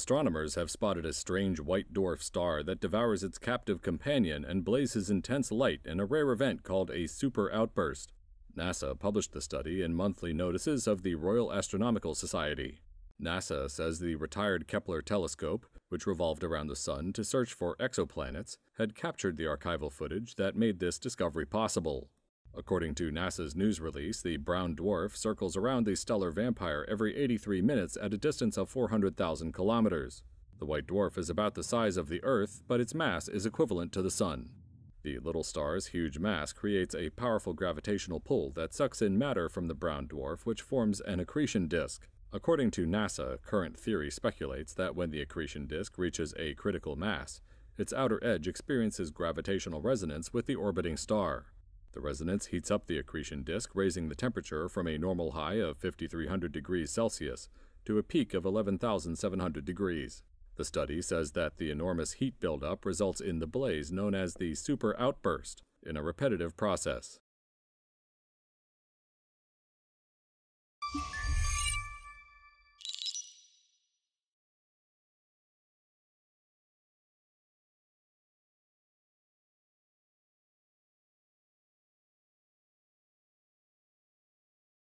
Astronomers have spotted a strange white dwarf star that devours its captive companion and blazes intense light in a rare event called a super outburst. NASA published the study in monthly notices of the Royal Astronomical Society. NASA says the retired Kepler telescope, which revolved around the Sun to search for exoplanets, had captured the archival footage that made this discovery possible. According to NASA's news release, the brown dwarf circles around the stellar vampire every 83 minutes at a distance of 400,000 kilometers. The white dwarf is about the size of the Earth, but its mass is equivalent to the Sun. The little star's huge mass creates a powerful gravitational pull that sucks in matter from the brown dwarf, which forms an accretion disk. According to NASA, current theory speculates that when the accretion disk reaches a critical mass, its outer edge experiences gravitational resonance with the orbiting star. The resonance heats up the accretion disk, raising the temperature from a normal high of 5300 degrees Celsius to a peak of 11,700 degrees. The study says that the enormous heat buildup results in the blaze known as the super outburst in a repetitive process.